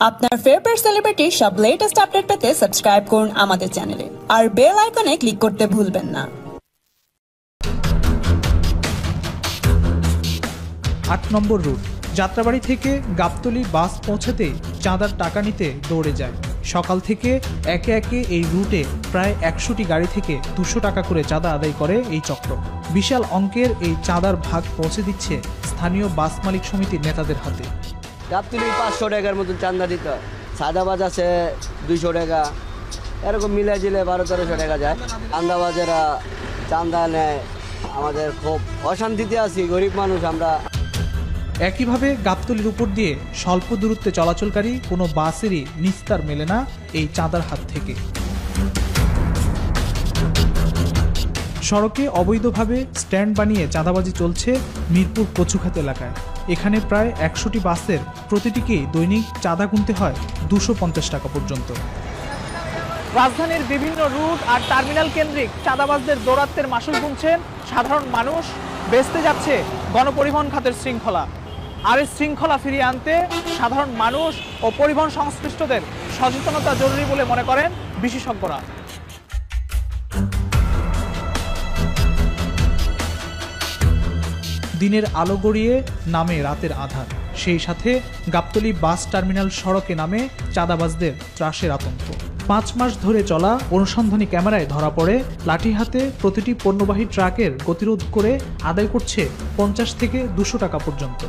আপনার ফেভারিট সেলিব্রিটির সব latest update পেতে সাবস্ক্রাইব করুন আমাদের চ্যানেলে আর বেল আইকনে ক্লিক করতে ভুলবেন না। আট নম্বর রুট যাত্রাবাড়ি থেকে গাবতলি বাস পৌঁছাতেই চাঁদার টাকা নিতে দৌড়ে যায়। সকাল থেকে একে একে এই রুটে প্রায় একশোটি গাড়ি থেকে দুশো টাকা করে চাঁদা আদায় করে এই চক্র। বিশাল অঙ্কের এই চাঁদার ভাগ পৌঁছে দিচ্ছে স্থানীয় বাস মালিক সমিতির নেতাদের হাতে। গাবতলি পাঁচশো টাকার মতন চান্দা দিতে। হয় সাদাবাজ আছে দুইশো টাকা। এরকম মিলে জিলে বারো তেরোশো টাকা যায়। চান্দাবাজেরা চান্দা নেয়। আমাদের খুব অশান্তিতে আছি, গরিব মানুষ আমরা। একইভাবে গাবতলির উপর দিয়ে স্বল্প দূরত্বে চলাচলকারী কোনো বাসেরই নিস্তার মেলে না এই চাঁদার হাত থেকে। সড়কে অবৈধভাবে স্ট্যান্ড বানিয়ে চাঁদাবাজি চলছে মিরপুর কচুখাত এলাকায়। এখানে প্রায় একশোটি বাসের প্রতিটিকেই দৈনিক চাঁদা গুনতে হয় দুশো টাকা পর্যন্ত। রাজধানীর বিভিন্ন রুট আর টার্মিনাল কেন্দ্রিক চাঁদাবাজদের দৌরাত্মের মাসুল গুনছেন সাধারণ মানুষ। বেচতে যাচ্ছে গণপরিবহন খাতের শৃঙ্খলা। আর এই শৃঙ্খলা ফিরিয়ে আনতে সাধারণ মানুষ ও পরিবহন সংশ্লিষ্টদের সচেতনতা জরুরি বলে মনে করেন বিশেষজ্ঞরা। দিনের আলো গড়িয়ে নামে রাতের আধার। সেই সাথে গাবতলী বাস টার্মিনাল সড়কে নামে চাঁদাবাজদের ত্রাসের আতঙ্ক। পাঁচ মাস ধরে চলা অনুসন্ধানী ক্যামেরায় ধরা পড়ে লাঠি হাতে প্রতিটি পণ্যবাহী ট্রাকের গতিরোধ করে আদায় করছে পঞ্চাশ থেকে দুশো টাকা পর্যন্ত।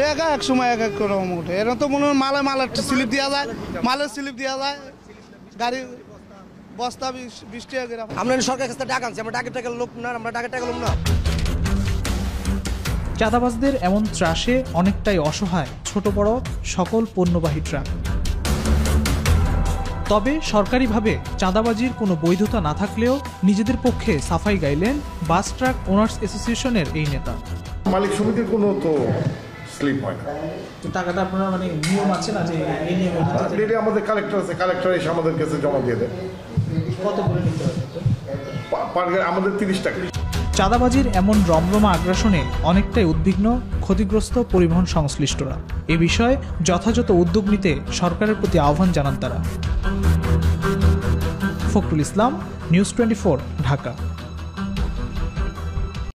টাকা এক সময় এক এক করে ওঠে এরকম তো মনে হয় মালে মালের স্লিপ দেওয়া যায় মালের স্লিপ দেওয়া যায় গাড়ি বস্তা বিশ টাকা আমরা সরকারের কাছে টাকা আনছি আমরা টাকা টাকা লোক না আমরা টাকা টাকা লোক না। চাঁদাবাজদের এমন ত্রাসে অনেকটাই অসহায় ছোট বড় সকল পণ্যবাহী ট্রাক। তবে সরকারিভাবে চাঁদাবাজির কোনো বৈধতা না থাকলেও নিজেদের পক্ষে সাফাই গাইলেন বাস ট্রাক ওনার্স অ্যাসোসিয়েশনের এই নেতা। মালিক সমিতির কোনো তো স্লিপ হয় না। টাকাটা আপনারা মানে নিয়ম আছে না যে এই নিয়মে ডেলি আমাদের কালেক্টর আছে কালেক্টর এসে আমাদের কাছে জমা দিয়ে দেয়। কত করে নিতে হবে? আমাদের তিরিশ টাকা। চাঁদাবাজির এমন রমরমা আগ্রাসনে অনেকটাই উদ্বিগ্ন, ক্ষতিগ্রস্ত পরিবহন সংশ্লিষ্টরা। এ বিষয়ে যথাযথ উদ্যোগ নিতে সরকারের প্রতি আহ্বান জানান তারা। Fakhrul Islam, news twenty Dhaka.